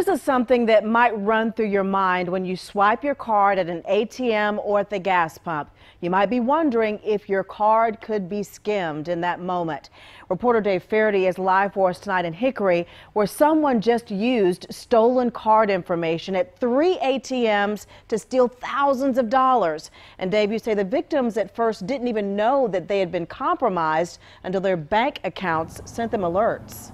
This is something that might run through your mind when you swipe your card at an ATM or at the gas pump. You might be wondering if your card could be skimmed in that moment. Reporter Dave Faherty is live for us tonight in Hickory, where someone just used stolen card information at three ATMs to steal thousands of dollars. And Dave, you say the victims at first didn't even know that they had been compromised until their bank accounts sent them alerts.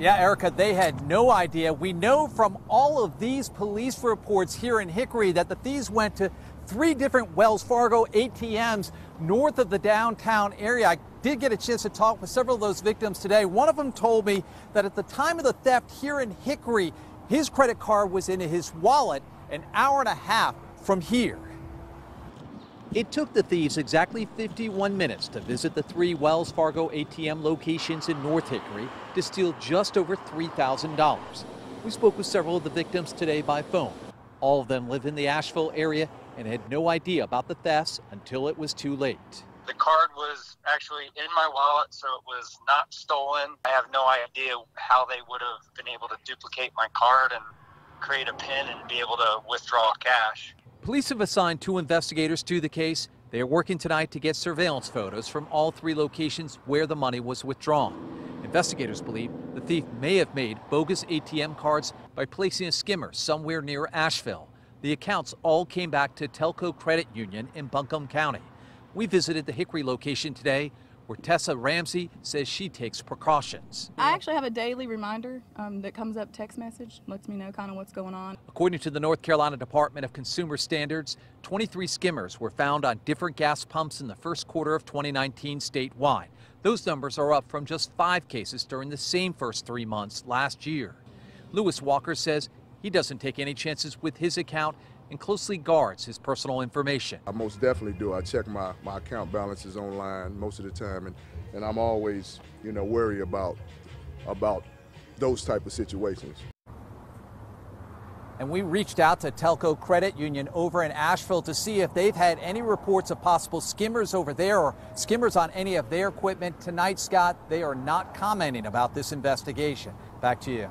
Yeah, Erica, they had no idea. We know from all of these police reports here in Hickory that the thieves went to three different Wells Fargo ATMs north of the downtown area. I did get a chance to talk with several of those victims today. One of them told me that at the time of the theft here in Hickory, his credit card was in his wallet an hour and a half from here. It took the thieves exactly 51 minutes to visit the three Wells Fargo ATM locations in North Hickory to steal just over $3,000. We spoke with several of the victims today by phone. All of them live in the Asheville area and had no idea about the thefts until it was too late. The card was actually in my wallet, so it was not stolen. I have no idea how they would have been able to duplicate my card and create a PIN and be able to withdraw cash. Police have assigned two investigators to the case. They are working tonight to get surveillance photos from all three locations where the money was withdrawn. Investigators believe the thief may have made bogus ATM cards by placing a skimmer somewhere near Asheville. The accounts all came back to Telco Credit Union in Buncombe County. We visited the Hickory location today where Tessa Ramsey says she takes precautions. I actually have a daily reminder um, that comes up text message, lets me know kind of what's going on. According to the North Carolina Department of Consumer Standards, 23 skimmers were found on different gas pumps in the first quarter of 2019 statewide. Those numbers are up from just five cases during the same first three months last year. Lewis Walker says he doesn't take any chances with his account and closely guards his personal information. I most definitely do. I check my, my account balances online most of the time, and, and I'm always, you know, worried about, about those type of situations. And we reached out to Telco Credit Union over in Asheville to see if they've had any reports of possible skimmers over there or skimmers on any of their equipment. Tonight, Scott, they are not commenting about this investigation. Back to you.